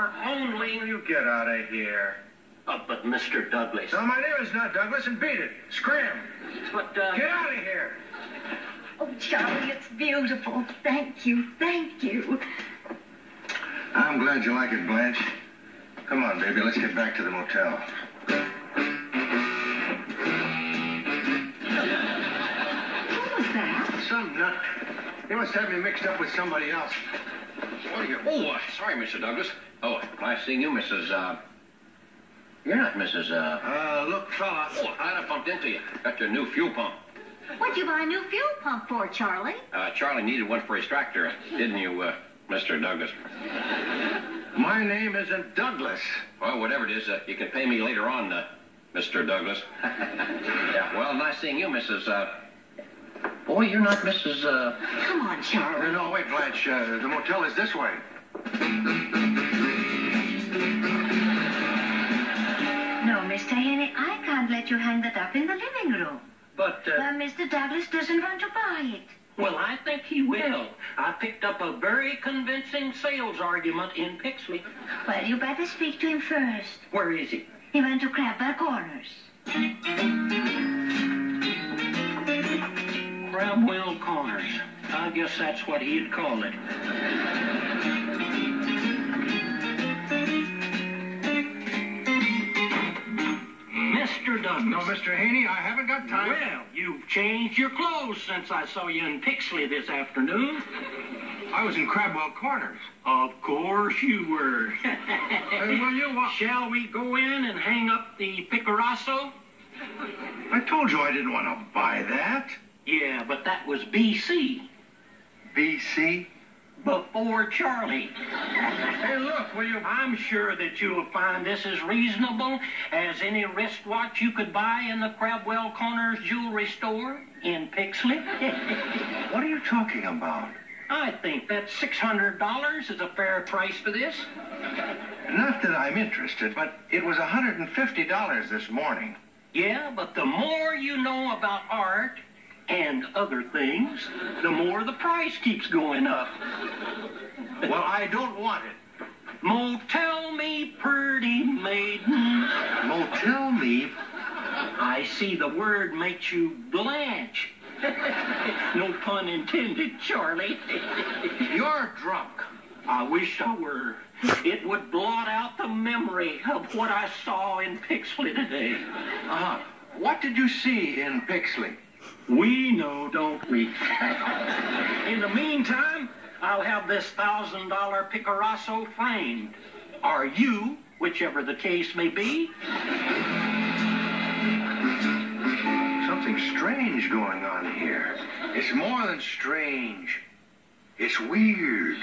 are only... You get out of here. Uh, but Mr. Douglas... No, my name is not Douglas, and beat it. Scram. But, uh... Get out of here. Oh, Charlie, it's beautiful. Thank you, thank you. I'm glad you like it, Blanche. Come on, baby, let's get back to the motel. What was that? Some nut. He must have me mixed up with somebody else. What are you? Oh, uh, sorry, Mr. Douglas. Oh, nice seeing you, Mrs. Uh. You're not Mrs. Uh. Uh, look, fella. Oh, I bumped into you. Got your new fuel pump. What'd you buy a new fuel pump for, Charlie? Uh, Charlie needed one for his tractor, didn't you, uh, Mr. Douglas? My name isn't Douglas. Well, whatever it is, uh, you can pay me later on, uh, Mr. Douglas. yeah, well, nice seeing you, Mrs. Uh. Boy, you're not Mrs. Uh. Come on, Charlie. No, wait, Blanche. Uh, the motel is this way. No, Mr. Haney, I can't let you hang that up in the living room. But, uh... Well, Mr. Douglas doesn't want to buy it. Well, I think he will. I picked up a very convincing sales argument in Pixley. Well, you better speak to him first. Where is he? He went to Crabwell Corners. Crabwell Corners. I guess that's what he'd call it. Mr. Douglas. No, Mr. Haney, I haven't got time. Well, you've changed your clothes since I saw you in Pixley this afternoon. I was in Crabwell Corners. Of course you were. Hey, will you what? Shall we go in and hang up the Picasso? I told you I didn't want to buy that. Yeah, but that was BC, BC. before Charlie. Hey, look, will you? I'm sure that you'll find this as reasonable as any wristwatch you could buy in the Crabwell Corners jewelry store in Pixley. What are you talking about? I think that $600 is a fair price for this. Not that I'm interested, but it was $150 this morning. Yeah, but the more you know about art and other things, the more the price keeps going up. Well, I don't want it. Motel me, pretty maiden. Motel me? I see the word makes you blanch. no pun intended, Charlie. You're drunk. I wish I were. It would blot out the memory of what I saw in Pixley today. Uh-huh. What did you see in Pixley? We know, don't we? In the meantime, I'll have this thousand dollar Picasso framed. Are you, whichever the case may be, Something strange going on here. It's more than strange. It's weird.